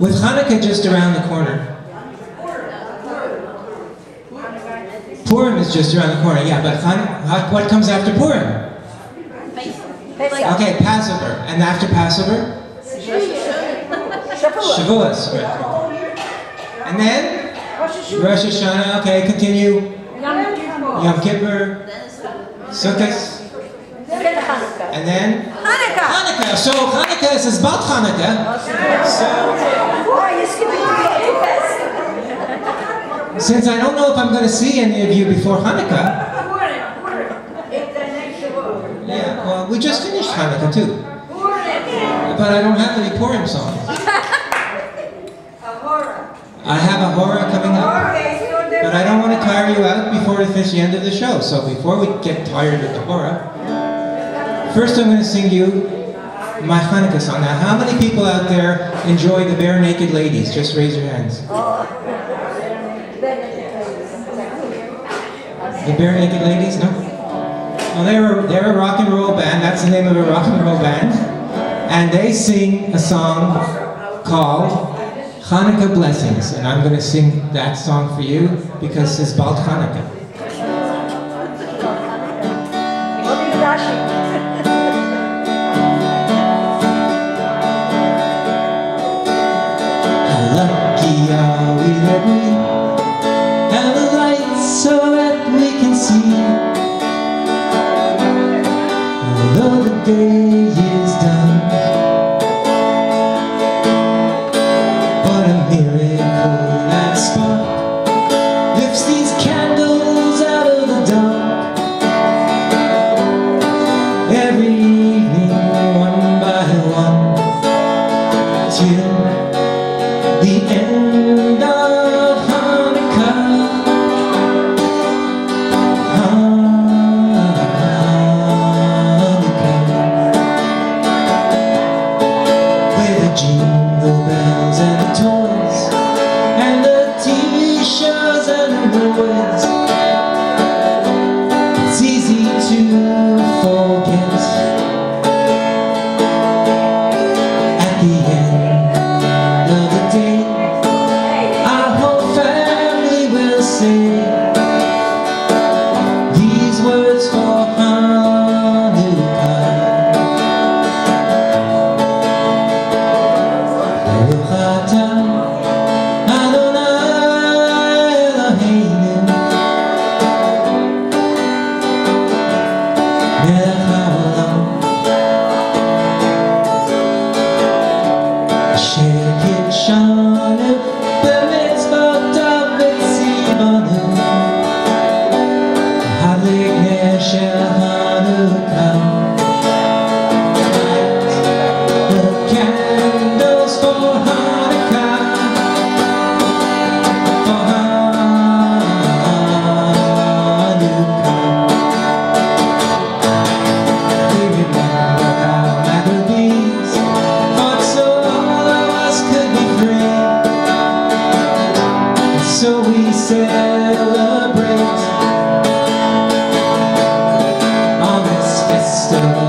With Hanukkah just around the corner. Purim is just around the corner, yeah, but Han- what comes after Purim? Okay, Passover. And after Passover? Shavuos. right. And then? Rosh Hashanah, okay, continue. Yom Kippur, Sukkot, and then? Hanukkah. Hanukkah. So Hanukkah is about Hanukkah. Why are you skipping the? Since I don't know if I'm going to see any of you before Hanukkah, yeah, well, we just finished Hanukkah too. But I don't have any Purim songs. I have a horror coming up. But I don't want to tire you out before we finish the end of the show. So before we get tired of the horror, first I'm going to sing you my Hanukkah song. Now, how many people out there enjoy the Barenaked Ladies? Just raise your hands. The Barenaked Ladies? No? Well, they're, they're a rock and roll band. That's the name of a rock and roll band. And they sing a song called Hanukkah Blessings. And I'm going to sing that song for you because it's about Hanukkah. Day is done, what a miracle that spark lifts these candles out of the dark. Every With the jingle Schale Harlik Nesher we celebrate on this festival.